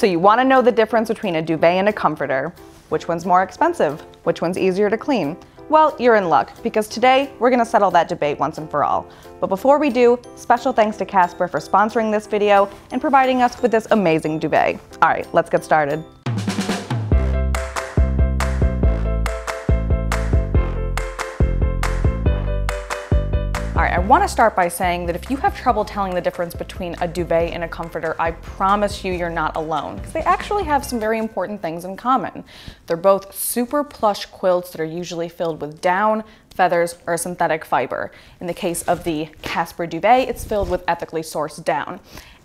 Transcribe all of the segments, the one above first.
So you wanna know the difference between a duvet and a comforter. Which one's more expensive? Which one's easier to clean? Well, you're in luck because today we're gonna settle that debate once and for all. But before we do, special thanks to Casper for sponsoring this video and providing us with this amazing duvet. All right, let's get started. All right, I wanna start by saying that if you have trouble telling the difference between a duvet and a comforter, I promise you you're not alone, because they actually have some very important things in common. They're both super plush quilts that are usually filled with down, feathers, or synthetic fiber. In the case of the Casper duvet, it's filled with ethically sourced down.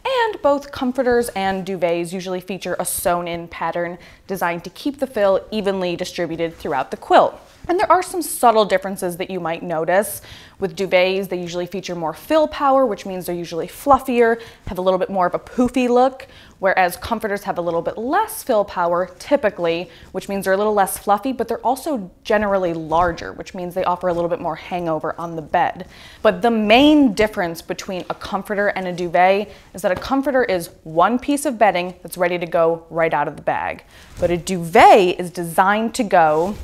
And both comforters and duvets usually feature a sewn-in pattern designed to keep the fill evenly distributed throughout the quilt. And there are some subtle differences that you might notice. With duvets, they usually feature more fill power, which means they're usually fluffier, have a little bit more of a poofy look, whereas comforters have a little bit less fill power, typically, which means they're a little less fluffy, but they're also generally larger, which means they offer a little bit more hangover on the bed. But the main difference between a comforter and a duvet is that a comforter is one piece of bedding that's ready to go right out of the bag. But a duvet is designed to go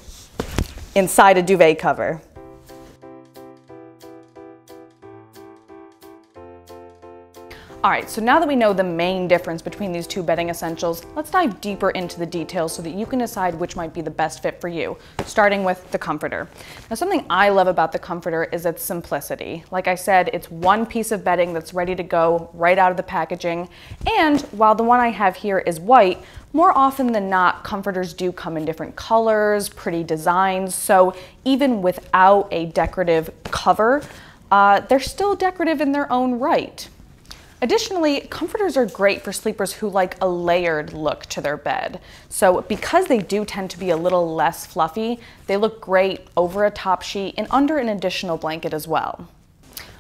inside a duvet cover. All right, so now that we know the main difference between these two bedding essentials, let's dive deeper into the details so that you can decide which might be the best fit for you, starting with the comforter. Now, something I love about the comforter is its simplicity. Like I said, it's one piece of bedding that's ready to go right out of the packaging. And while the one I have here is white, more often than not, comforters do come in different colors, pretty designs. So even without a decorative cover, uh, they're still decorative in their own right. Additionally, comforters are great for sleepers who like a layered look to their bed. So because they do tend to be a little less fluffy, they look great over a top sheet and under an additional blanket as well.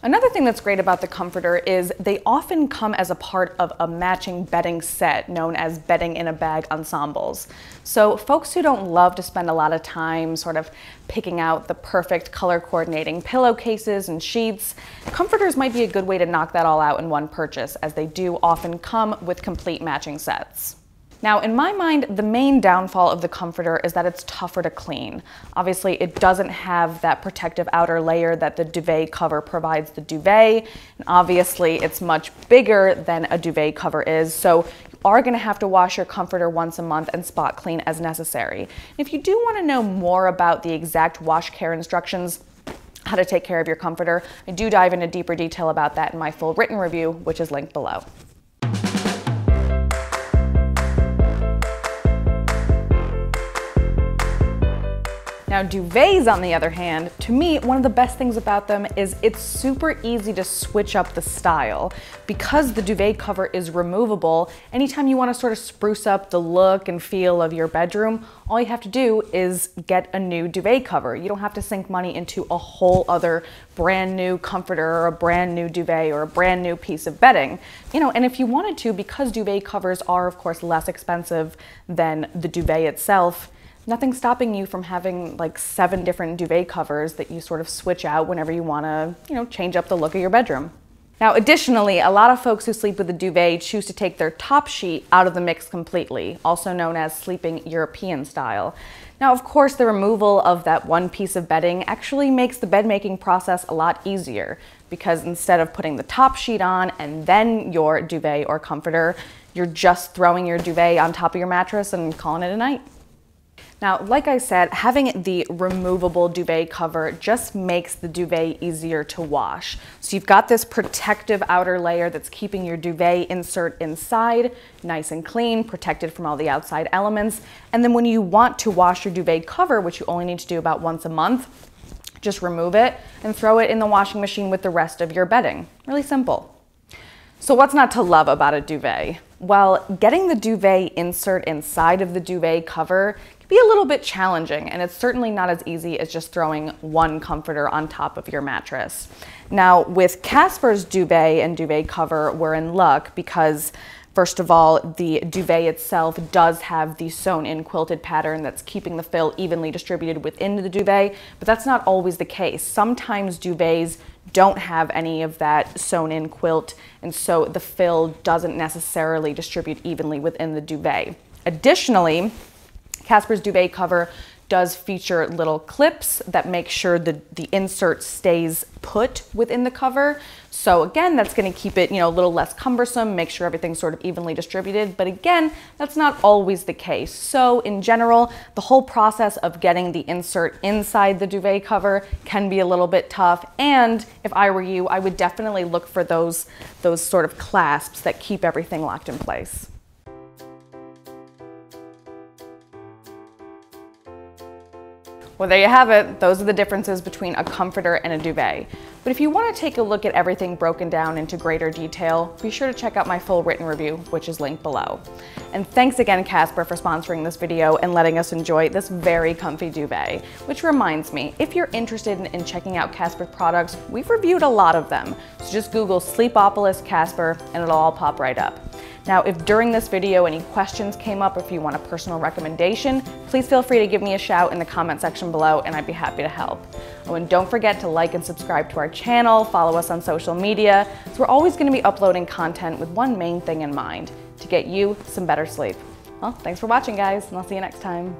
Another thing that's great about the comforter is they often come as a part of a matching bedding set known as bedding in a bag ensembles. So folks who don't love to spend a lot of time sort of picking out the perfect color coordinating pillowcases and sheets, comforters might be a good way to knock that all out in one purchase as they do often come with complete matching sets. Now, in my mind, the main downfall of the comforter is that it's tougher to clean. Obviously, it doesn't have that protective outer layer that the duvet cover provides the duvet. And obviously, it's much bigger than a duvet cover is, so you are gonna have to wash your comforter once a month and spot clean as necessary. If you do wanna know more about the exact wash care instructions, how to take care of your comforter, I do dive into deeper detail about that in my full written review, which is linked below. Now duvets, on the other hand, to me, one of the best things about them is it's super easy to switch up the style. Because the duvet cover is removable, anytime you wanna sort of spruce up the look and feel of your bedroom, all you have to do is get a new duvet cover. You don't have to sink money into a whole other brand new comforter or a brand new duvet or a brand new piece of bedding. You know, and if you wanted to, because duvet covers are of course less expensive than the duvet itself, nothing stopping you from having like seven different duvet covers that you sort of switch out whenever you want to, you know, change up the look of your bedroom. Now, additionally, a lot of folks who sleep with a duvet choose to take their top sheet out of the mix completely, also known as sleeping European style. Now, of course, the removal of that one piece of bedding actually makes the bed making process a lot easier because instead of putting the top sheet on and then your duvet or comforter, you're just throwing your duvet on top of your mattress and calling it a night. Now, like I said, having the removable duvet cover just makes the duvet easier to wash. So you've got this protective outer layer that's keeping your duvet insert inside, nice and clean, protected from all the outside elements. And then when you want to wash your duvet cover, which you only need to do about once a month, just remove it and throw it in the washing machine with the rest of your bedding. Really simple. So what's not to love about a duvet? Well, getting the duvet insert inside of the duvet cover be a little bit challenging and it's certainly not as easy as just throwing one comforter on top of your mattress. Now with Casper's duvet and duvet cover, we're in luck because First of all, the duvet itself does have the sewn in quilted pattern that's keeping the fill evenly distributed within the duvet, but that's not always the case. Sometimes duvets don't have any of that sewn in quilt, and so the fill doesn't necessarily distribute evenly within the duvet. Additionally, Casper's duvet cover does feature little clips that make sure the, the insert stays put within the cover. So again, that's gonna keep it you know, a little less cumbersome, make sure everything's sort of evenly distributed. But again, that's not always the case. So in general, the whole process of getting the insert inside the duvet cover can be a little bit tough. And if I were you, I would definitely look for those, those sort of clasps that keep everything locked in place. Well, there you have it. Those are the differences between a comforter and a duvet. But if you want to take a look at everything broken down into greater detail, be sure to check out my full written review, which is linked below. And thanks again, Casper, for sponsoring this video and letting us enjoy this very comfy duvet. Which reminds me, if you're interested in, in checking out Casper products, we've reviewed a lot of them. So just Google Sleepopolis Casper and it'll all pop right up. Now, if during this video any questions came up, if you want a personal recommendation, please feel free to give me a shout in the comment section below and I'd be happy to help. Oh, and don't forget to like and subscribe to our channel, follow us on social media, so we're always gonna be uploading content with one main thing in mind, to get you some better sleep. Well, thanks for watching guys, and I'll see you next time.